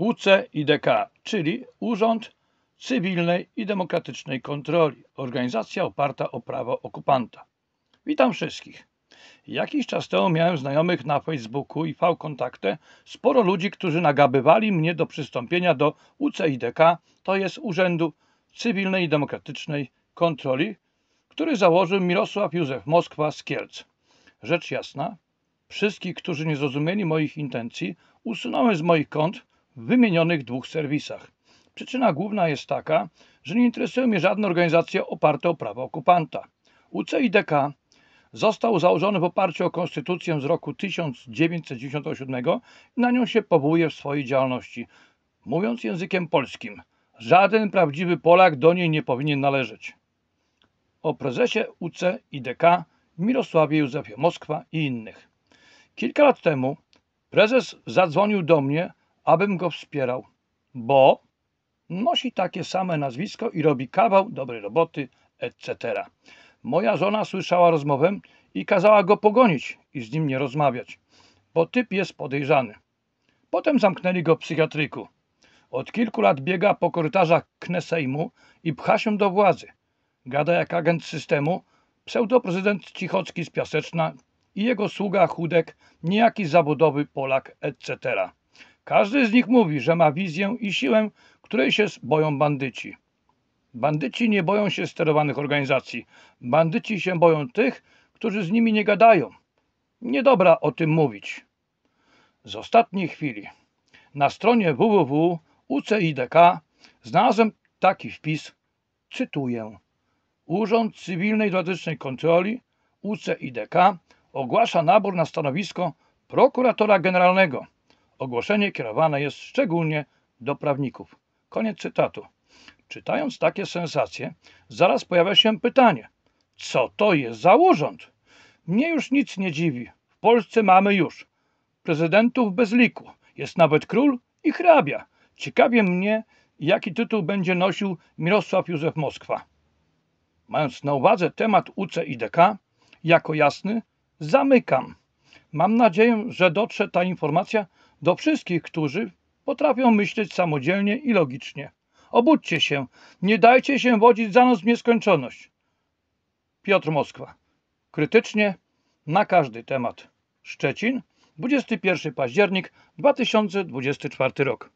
UCIDK, czyli Urząd Cywilnej i Demokratycznej Kontroli, organizacja oparta o prawo okupanta. Witam wszystkich. Jakiś czas temu miałem znajomych na Facebooku i V-Kontaktę sporo ludzi, którzy nagabywali mnie do przystąpienia do UCIDK, to jest Urzędu Cywilnej i Demokratycznej Kontroli, który założył Mirosław Józef Moskwa z Kielc. Rzecz jasna, wszystkich, którzy nie zrozumieli moich intencji, usunąłem z moich kont wymienionych dwóch serwisach. Przyczyna główna jest taka, że nie interesują mnie żadne organizacje oparte o prawo okupanta. UCIDK został założony w oparciu o konstytucję z roku 1997 i na nią się powołuje w swojej działalności. Mówiąc językiem polskim, żaden prawdziwy Polak do niej nie powinien należeć. O prezesie UCIDK Mirosławie Józefie Moskwa i innych. Kilka lat temu prezes zadzwonił do mnie, abym go wspierał, bo nosi takie same nazwisko i robi kawał dobrej roboty, etc. Moja żona słyszała rozmowę i kazała go pogonić i z nim nie rozmawiać, bo typ jest podejrzany. Potem zamknęli go w psychiatryku. Od kilku lat biega po korytarzach Knesejmu i pcha się do władzy. Gada jak agent systemu, pseudoprezydent Cichocki z Piaseczna i jego sługa Chudek, niejaki zawodowy Polak, etc. Każdy z nich mówi, że ma wizję i siłę, której się boją bandyci. Bandyci nie boją się sterowanych organizacji. Bandyci się boją tych, którzy z nimi nie gadają. Niedobra o tym mówić. Z ostatniej chwili na stronie www.ucidk znalazłem taki wpis, cytuję. Urząd Cywilnej i Demokratycznej Kontroli UCIDK ogłasza nabór na stanowisko prokuratora generalnego. Ogłoszenie kierowane jest szczególnie do prawników. Koniec cytatu. Czytając takie sensacje, zaraz pojawia się pytanie: co to jest za urząd? Mnie już nic nie dziwi. W Polsce mamy już prezydentów bez liku. Jest nawet król i hrabia. Ciekawie mnie, jaki tytuł będzie nosił Mirosław Józef Moskwa. Mając na uwadze temat UCIDK jako jasny, zamykam. Mam nadzieję, że dotrze ta informacja do wszystkich, którzy potrafią myśleć samodzielnie i logicznie. Obudźcie się, nie dajcie się wodzić za nos w nieskończoność. Piotr Moskwa. Krytycznie na każdy temat. Szczecin, 21 październik 2024 rok.